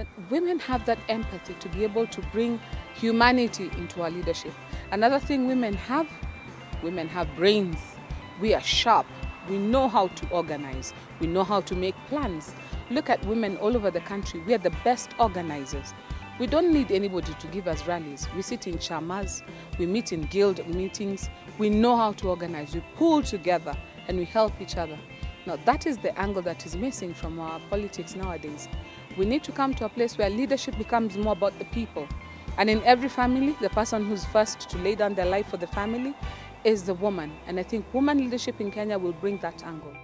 that women have that empathy to be able to bring humanity into our leadership. Another thing women have, women have brains. We are sharp. We know how to organize. We know how to make plans. Look at women all over the country. We are the best organizers. We don't need anybody to give us rallies. We sit in chamas, we meet in guild meetings. We know how to organize. We pull together and we help each other. Now, that is the angle that is missing from our politics nowadays. We need to come to a place where leadership becomes more about the people. And in every family, the person who's first to lay down their life for the family is the woman. And I think woman leadership in Kenya will bring that angle.